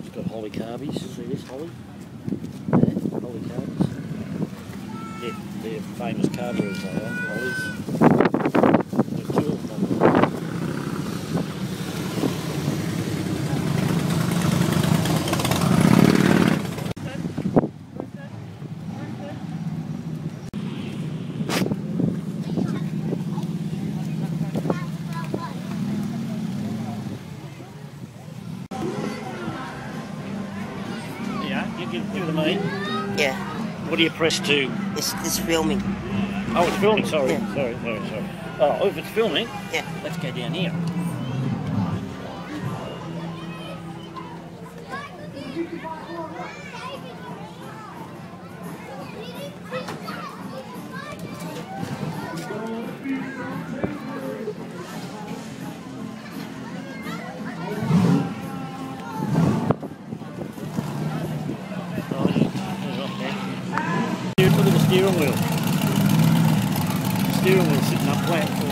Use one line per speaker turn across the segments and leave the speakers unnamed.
It's got Holley carbies. See this Holley? Yeah, Holley carbies. Yeah, they're famous carvers, they are, Holleys. You give it to me.
Yeah,
What do you press to?
it's, it's filming.
Oh, it's filming. Sorry,
Yeah.
sorry, sorry, sorry. Oh, oh if it's filming,
Yeah.
let's go down here. Steering wheel. Steering wheel sitting up flat.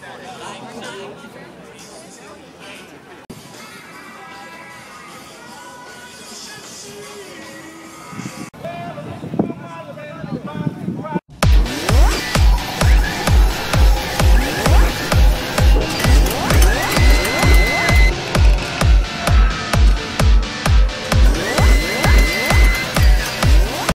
that.